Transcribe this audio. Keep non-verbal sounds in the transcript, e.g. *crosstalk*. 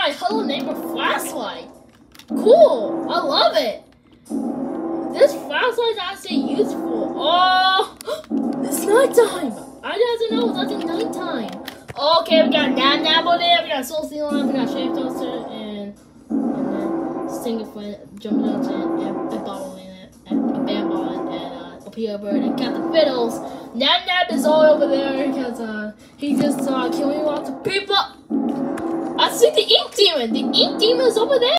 my Hello Neighbor flashlight. Cool. I love it. This flashlight is actually useful. Oh, *gasps* it's nighttime. I didn't know it was nighttime. Okay, we got Nab Nab over there. We got Soul Line. We got Shave Toaster and and then Singlefoot, Jump Nuts, and, and, and Bottle in it, and, and Bam and uh, Opila Bird, and got the Fiddles. Nab Nab is all over there because uh, he just uh, killing lots of people. I see the Ink Demon. The Ink Demon is over there.